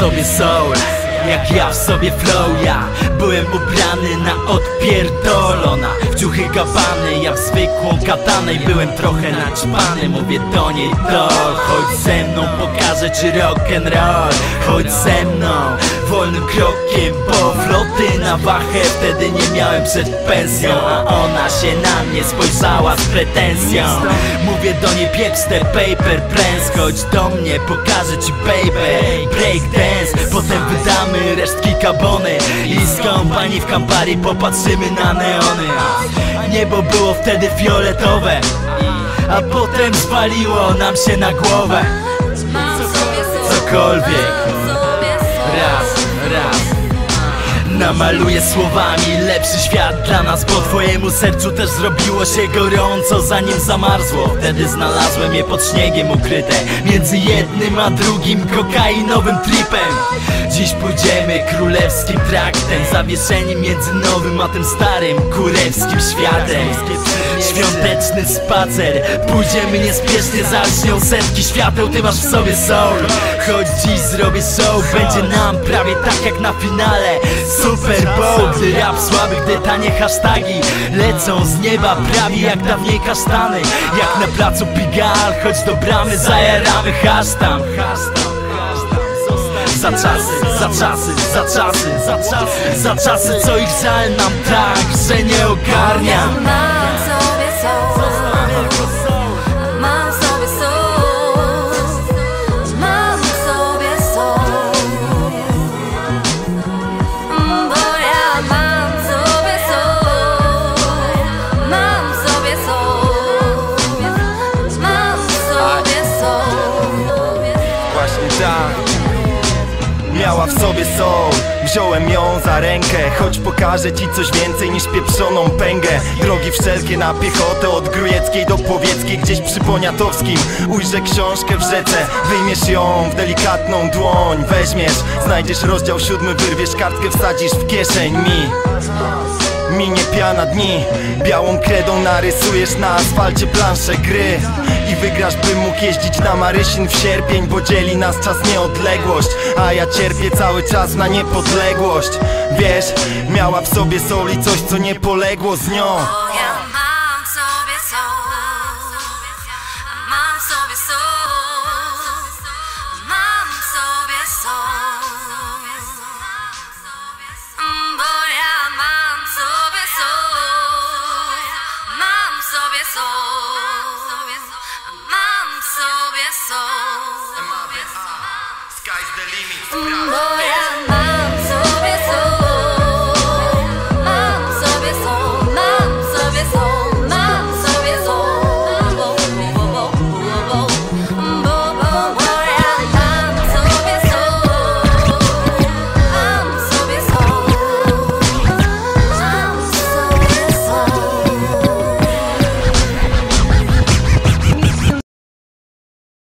sobie soul jak ja w sobie flow ja Byłem ubrany na odpierdolona. W ciuchy gabany, ja w zwykłą katanę byłem trochę naćpany, mówię do niej to Chodź ze mną, pokażę ci rock'n'roll. Chodź ze mną, wolnym krokiem Bo floty na wachę wtedy nie miałem przed pensją A ona się na mnie spojrzała z pretensją. Mówię do niej pieprz te paper Chodź do mnie, pokażę ci baby Break wydamy resztki kabony. I z kompanii w kampari popatrzymy na neony. Niebo było wtedy fioletowe. A potem zwaliło nam się na głowę. Cokolwiek. Raz, raz. Namaluję słowami lepszy świat dla nas Po twojemu sercu też zrobiło się gorąco Zanim zamarzło. Wtedy znalazłem je pod śniegiem ukryte Między jednym a drugim kokainowym tripem Dziś pójdziemy królewskim traktem Zawieszeni między nowym a tym starym kurewskim światem. Świąteczny spacer Pójdziemy niespiesznie, zacznią setki świateł Ty masz w sobie soul Choć dziś zrobię show Będzie nam prawie tak jak na finale. Super Bowl Gdy rap słaby, gdy tanie hasztagi Lecą z nieba prawie jak dawniej kasztany. Jak na placu Pigal Choć do bramy zajaramy hasztam za czasy, za czasy, za czasy, za czasy, za czasy, co ich żal nam tak, że nie ogarniam. Mam sobie soul Mam sobie w sobie soul Wziąłem ją za rękę Choć pokażę ci coś więcej niż pieprzoną pęgę. Drogi wszelkie na piechotę Od Grujeckiej do Powieckiej Gdzieś przy Poniatowskim. Ujrzę książkę w rzece Wyjmiesz ją w delikatną dłoń. Weźmiesz, znajdziesz rozdział siódmy Wyrwiesz kartkę, wsadzisz w kieszeń mi Minie piana dni. Białą kredą narysujesz na asfalcie planszę gry. I wygrasz bym mógł jeździć na Marysin w sierpień Bo dzieli nas czas nieodległość. A ja cierpię cały czas na niepodległość. Wiesz, miała w sobie soli coś co nie poległo z nią Sky's the limit, Bo ja mam